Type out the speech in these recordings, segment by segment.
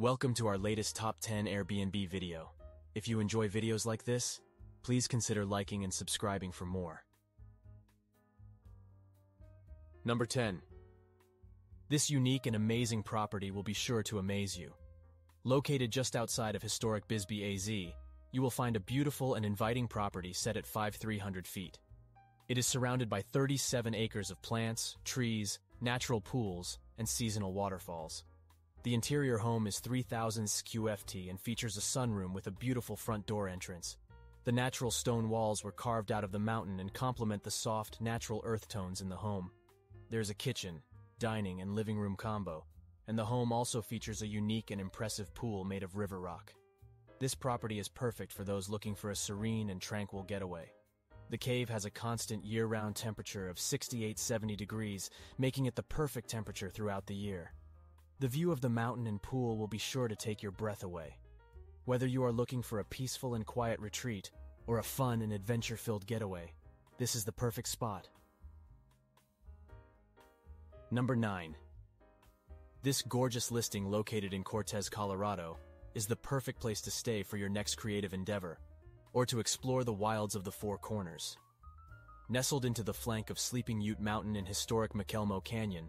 Welcome to our latest Top 10 Airbnb video. If you enjoy videos like this, please consider liking and subscribing for more. Number 10. This unique and amazing property will be sure to amaze you. Located just outside of historic Bisbee AZ, you will find a beautiful and inviting property set at 5,300 feet. It is surrounded by 37 acres of plants, trees, natural pools, and seasonal waterfalls. The interior home is 3000 SQFT and features a sunroom with a beautiful front door entrance. The natural stone walls were carved out of the mountain and complement the soft, natural earth tones in the home. There's a kitchen, dining, and living room combo, and the home also features a unique and impressive pool made of river rock. This property is perfect for those looking for a serene and tranquil getaway. The cave has a constant year-round temperature of 68-70 degrees, making it the perfect temperature throughout the year. The view of the mountain and pool will be sure to take your breath away. Whether you are looking for a peaceful and quiet retreat or a fun and adventure-filled getaway, this is the perfect spot. Number 9. This gorgeous listing located in Cortez, Colorado, is the perfect place to stay for your next creative endeavor, or to explore the wilds of the Four Corners. Nestled into the flank of Sleeping Ute Mountain in historic McElmo Canyon,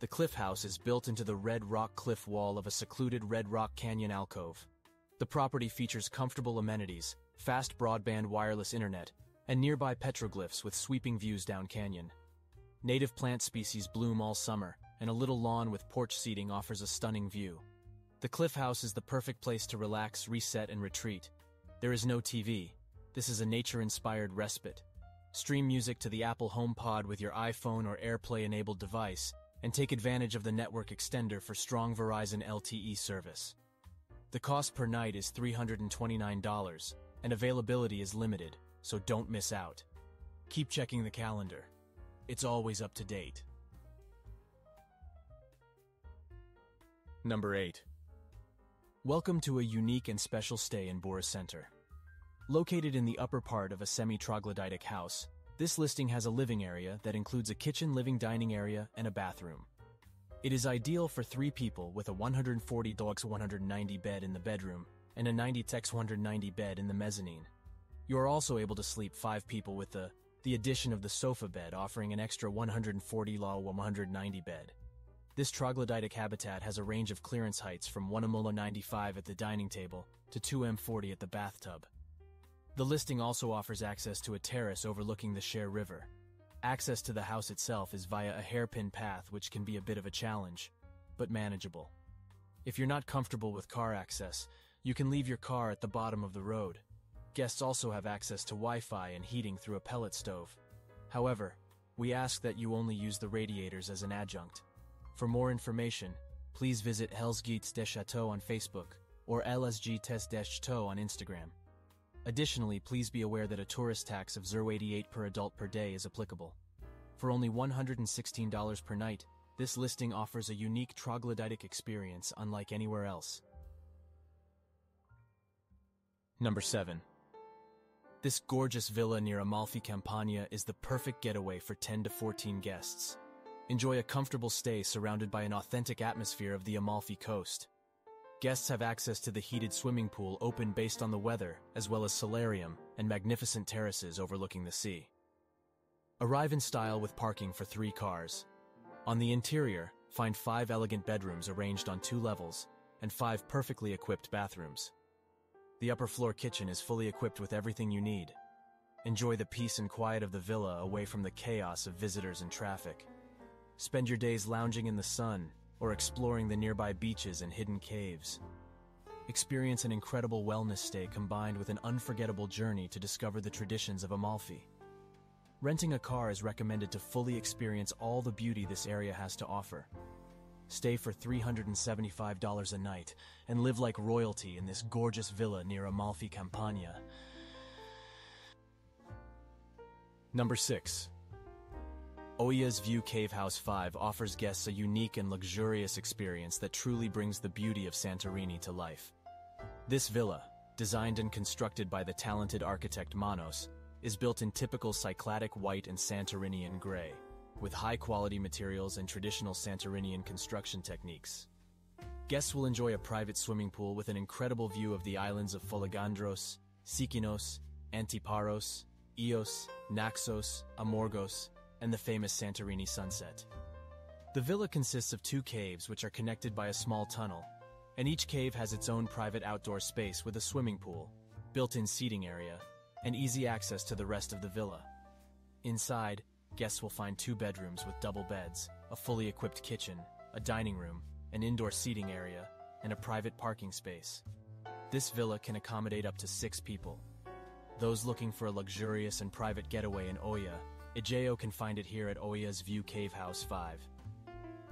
the cliff house is built into the red rock cliff wall of a secluded Red Rock Canyon alcove. The property features comfortable amenities, fast broadband wireless internet, and nearby petroglyphs with sweeping views down canyon. Native plant species bloom all summer, and a little lawn with porch seating offers a stunning view. The Cliff House is the perfect place to relax, reset, and retreat. There is no TV. This is a nature-inspired respite. Stream music to the Apple HomePod with your iPhone or AirPlay-enabled device, and take advantage of the network extender for strong Verizon LTE service. The cost per night is $329, and availability is limited, so don't miss out. Keep checking the calendar. It's always up to date. Number 8. Welcome to a unique and special stay in Boris Center. Located in the upper part of a semi-troglodytic house, this listing has a living area that includes a kitchen living dining area and a bathroom. It is ideal for three people with a 140 dogs 190 bed in the bedroom and a 90 x 190 bed in the mezzanine. You are also able to sleep five people with the, the addition of the sofa bed offering an extra 140 law 190 bed. This troglodytic habitat has a range of clearance heights from 1m95 at the dining table to 2m40 at the bathtub. The listing also offers access to a terrace overlooking the Cher River. Access to the house itself is via a hairpin path which can be a bit of a challenge, but manageable. If you're not comfortable with car access, you can leave your car at the bottom of the road. Guests also have access to Wi-Fi and heating through a pellet stove. However, we ask that you only use the radiators as an adjunct. For more information, please visit des Chateaux on Facebook or LSG Test des on Instagram. Additionally, please be aware that a tourist tax of 0.88 per adult per day is applicable. For only $116 per night, this listing offers a unique troglodytic experience unlike anywhere else. Number 7. This gorgeous villa near Amalfi Campagna is the perfect getaway for 10 to 14 guests. Enjoy a comfortable stay surrounded by an authentic atmosphere of the Amalfi Coast. Guests have access to the heated swimming pool open based on the weather, as well as solarium and magnificent terraces overlooking the sea. Arrive in style with parking for three cars. On the interior, find five elegant bedrooms arranged on two levels and five perfectly equipped bathrooms. The upper floor kitchen is fully equipped with everything you need. Enjoy the peace and quiet of the villa away from the chaos of visitors and traffic. Spend your days lounging in the sun or exploring the nearby beaches and hidden caves. Experience an incredible wellness stay combined with an unforgettable journey to discover the traditions of Amalfi. Renting a car is recommended to fully experience all the beauty this area has to offer. Stay for $375 a night and live like royalty in this gorgeous villa near Amalfi Campagna. Number 6. Oia's View Cave House 5 offers guests a unique and luxurious experience that truly brings the beauty of Santorini to life. This villa, designed and constructed by the talented architect Manos, is built in typical Cycladic white and Santorinian gray, with high-quality materials and traditional Santorinian construction techniques. Guests will enjoy a private swimming pool with an incredible view of the islands of Folegandros, Sikinos, Antiparos, Ios, Naxos, Amorgos, and the famous Santorini sunset. The villa consists of two caves which are connected by a small tunnel, and each cave has its own private outdoor space with a swimming pool, built-in seating area, and easy access to the rest of the villa. Inside, guests will find two bedrooms with double beds, a fully equipped kitchen, a dining room, an indoor seating area, and a private parking space. This villa can accommodate up to six people. Those looking for a luxurious and private getaway in Oia, Aigaio can find it here at Oia's View Cave House 5.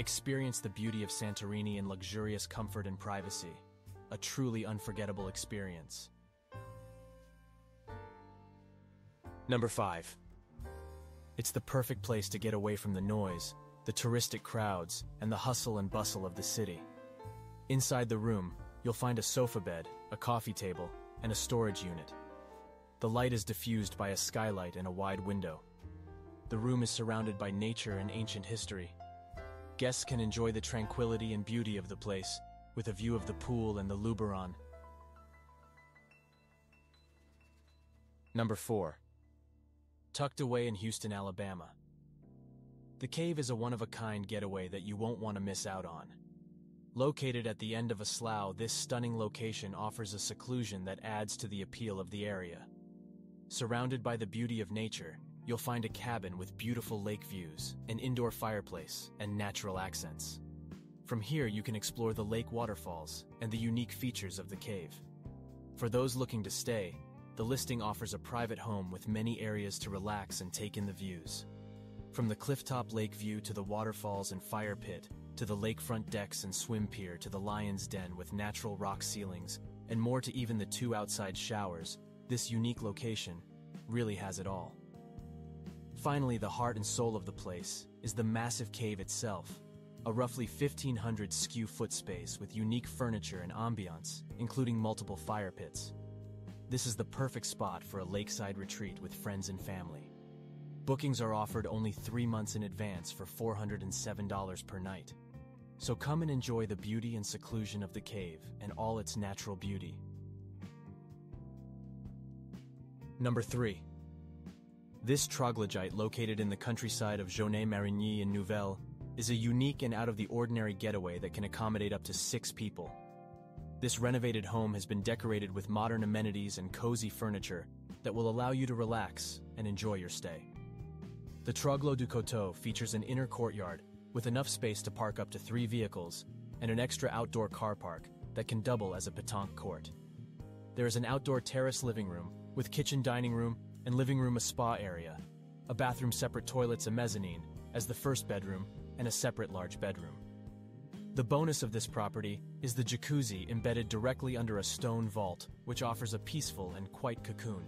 Experience the beauty of Santorini in luxurious comfort and privacy. A truly unforgettable experience. Number 5. It's the perfect place to get away from the noise, the touristic crowds, and the hustle and bustle of the city. Inside the room, you'll find a sofa bed, a coffee table, and a storage unit. The light is diffused by a skylight and a wide window. The room is surrounded by nature and ancient history, Guests can enjoy the tranquility and beauty of the place, with a view of the pool and the Luberon. Number 4. Tucked away in Houston, Alabama. The cave is a one-of-a-kind getaway that you won't want to miss out on. Located at the end of a slough, this stunning location offers a seclusion that adds to the appeal of the area. Surrounded by the beauty of nature, you'll find a cabin with beautiful lake views, an indoor fireplace, and natural accents. From here, you can explore the lake waterfalls and the unique features of the cave. For those looking to stay, the listing offers a private home with many areas to relax and take in the views. From the clifftop lake view to the waterfalls and fire pit, to the lakefront decks and swim pier to the lion's den with natural rock ceilings, and more to even the two outside showers, this unique location really has it all. Finally, the heart and soul of the place is the massive cave itself, a roughly 1500 skew foot space with unique furniture and ambiance, including multiple fire pits. This is the perfect spot for a lakeside retreat with friends and family. Bookings are offered only three months in advance for $407 per night. So come and enjoy the beauty and seclusion of the cave and all its natural beauty. Number 3. This troglodyte, located in the countryside of Jaunay-Marigny in Nouvelle, is a unique and out-of-the-ordinary getaway that can accommodate up to six people. This renovated home has been decorated with modern amenities and cozy furniture that will allow you to relax and enjoy your stay. The Troglo du Coteau features an inner courtyard with enough space to park up to three vehicles and an extra outdoor car park that can double as a petanque court. There is an outdoor terrace living room with kitchen dining room and living room a spa area, a bathroom separate toilets a mezzanine, as the first bedroom, and a separate large bedroom. The bonus of this property is the jacuzzi embedded directly under a stone vault, which offers a peaceful and quiet cocoon.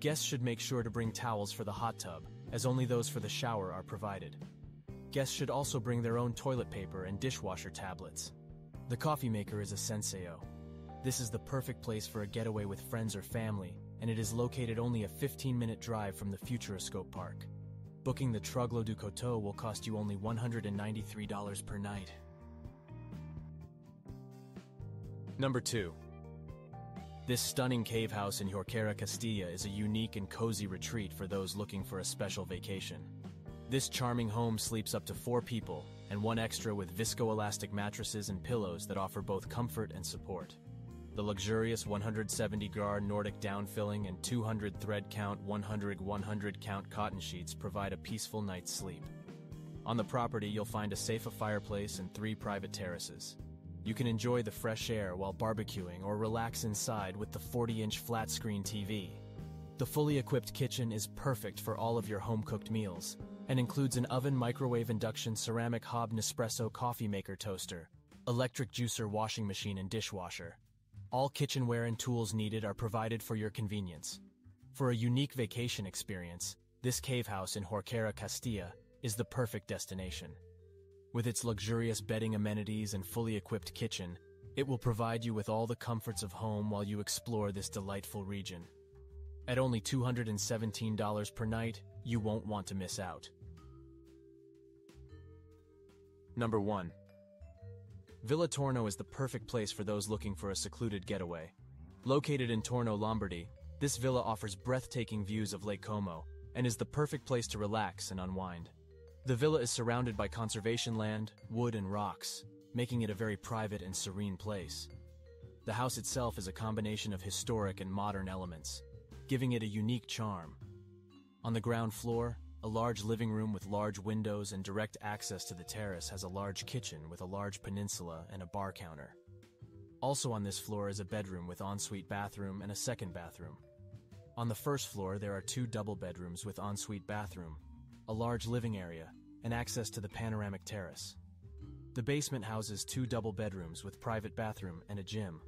Guests should make sure to bring towels for the hot tub, as only those for the shower are provided. Guests should also bring their own toilet paper and dishwasher tablets. The coffee maker is a Senseo. This is the perfect place for a getaway with friends or family, and it is located only a 15-minute drive from the Futuroscope Park. Booking the Troglo du Coteau will cost you only $193 per night. Number 2. This stunning cave house in Jorquera, Castilla is a unique and cozy retreat for those looking for a special vacation. This charming home sleeps up to four people, and one extra with viscoelastic mattresses and pillows that offer both comfort and support. The luxurious 170 gar Nordic downfilling and 200 thread count 100 100 count cotton sheets provide a peaceful night's sleep. On the property, you'll find a safe fireplace and three private terraces. You can enjoy the fresh air while barbecuing or relax inside with the 40-inch flat-screen TV. The fully equipped kitchen is perfect for all of your home-cooked meals and includes an oven microwave induction ceramic hob Nespresso coffee maker toaster, electric juicer washing machine and dishwasher, all kitchenware and tools needed are provided for your convenience. For a unique vacation experience, this cave house in Jorquera, Castilla is the perfect destination. With its luxurious bedding amenities and fully equipped kitchen, it will provide you with all the comforts of home while you explore this delightful region. At only $217 per night, you won't want to miss out. Number 1. Villa Torno is the perfect place for those looking for a secluded getaway. Located in Torno, Lombardy, this villa offers breathtaking views of Lake Como and is the perfect place to relax and unwind. The villa is surrounded by conservation land, wood, and rocks, making it a very private and serene place. The house itself is a combination of historic and modern elements, giving it a unique charm. On the ground floor, a large living room with large windows and direct access to the terrace has a large kitchen with a large peninsula and a bar counter. Also on this floor is a bedroom with ensuite bathroom and a second bathroom. On the first floor, there are two double bedrooms with ensuite bathroom, a large living area, and access to the panoramic terrace. The basement houses two double bedrooms with private bathroom and a gym.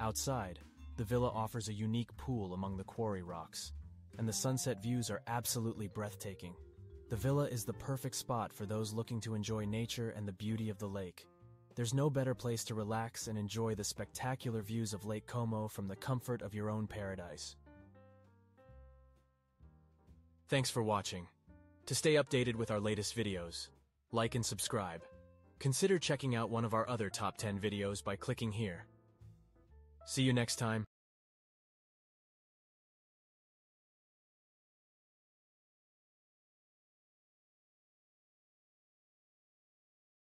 Outside, the villa offers a unique pool among the quarry rocks, and the sunset views are absolutely breathtaking. The villa is the perfect spot for those looking to enjoy nature and the beauty of the lake. There's no better place to relax and enjoy the spectacular views of Lake Como from the comfort of your own paradise. Thanks for watching. To stay updated with our latest videos, like and subscribe. Consider checking out one of our other top 10 videos by clicking here. See you next time.